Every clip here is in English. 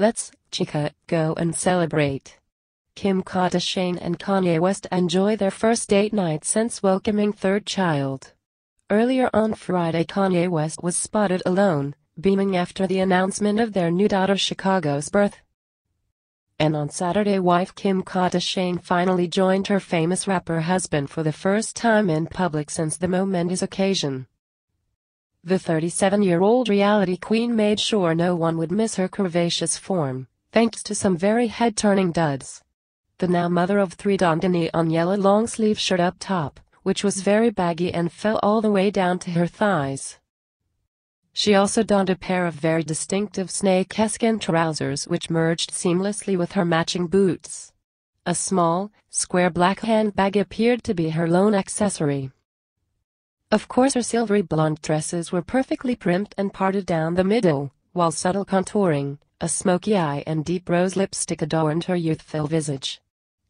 Let's, chica, go and celebrate. Kim Kardashian and Kanye West enjoy their first date night since welcoming third child. Earlier on Friday Kanye West was spotted alone, beaming after the announcement of their new daughter Chicago's birth. And on Saturday wife Kim Kardashian finally joined her famous rapper husband for the first time in public since the momentous occasion. The 37-year-old reality queen made sure no one would miss her curvaceous form, thanks to some very head-turning duds. The now mother of three donned a neon yellow long-sleeve shirt up top, which was very baggy and fell all the way down to her thighs. She also donned a pair of very distinctive snakeskin trousers which merged seamlessly with her matching boots. A small, square black handbag appeared to be her lone accessory. Of course her silvery blonde dresses were perfectly primed and parted down the middle, while subtle contouring, a smoky eye and deep rose lipstick adorned her youthful visage.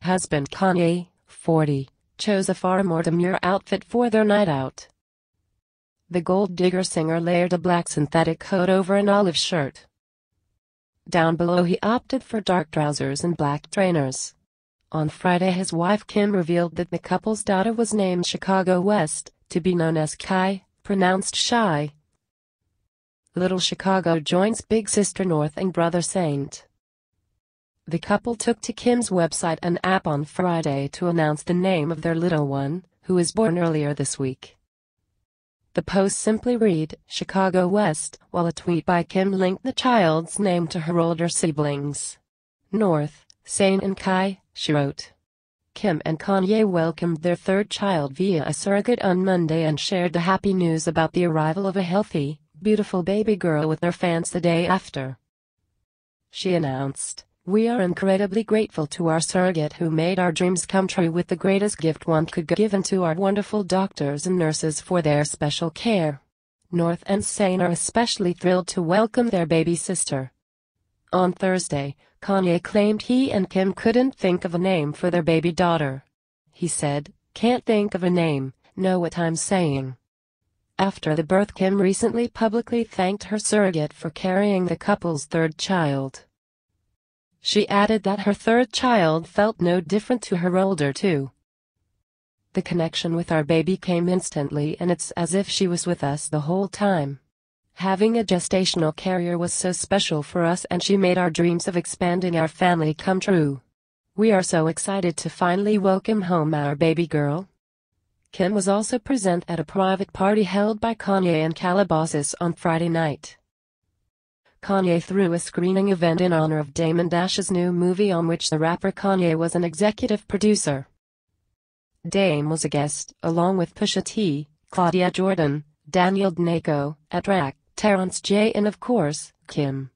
Husband Kanye, 40, chose a far more demure outfit for their night out. The Gold Digger singer layered a black synthetic coat over an olive shirt. Down below he opted for dark trousers and black trainers. On Friday his wife Kim revealed that the couple's daughter was named Chicago West, to be known as Chi, pronounced Shy. Little Chicago joins Big Sister North and Brother Saint. The couple took to Kim's website and app on Friday to announce the name of their little one, who was born earlier this week. The post simply read, Chicago West, while a tweet by Kim linked the child's name to her older siblings. North, Saint and Chi, she wrote. Kim and Kanye welcomed their third child via a surrogate on Monday and shared the happy news about the arrival of a healthy, beautiful baby girl with their fans the day after. She announced. We are incredibly grateful to our surrogate who made our dreams come true with the greatest gift one could give and to our wonderful doctors and nurses for their special care. North and Saint are especially thrilled to welcome their baby sister. On Thursday, Kanye claimed he and Kim couldn't think of a name for their baby daughter. He said, can't think of a name, know what I'm saying. After the birth Kim recently publicly thanked her surrogate for carrying the couple's third child. She added that her third child felt no different to her older two. The connection with our baby came instantly and it's as if she was with us the whole time. Having a gestational carrier was so special for us and she made our dreams of expanding our family come true. We are so excited to finally welcome home our baby girl. Kim was also present at a private party held by Kanye and Calabasas on Friday night. Kanye threw a screening event in honor of Damon Dash's new movie on which the rapper Kanye was an executive producer. Dame was a guest, along with Pusha T, Claudia Jordan, Daniel Dnako, A-Trak, Terrence J and of course, Kim.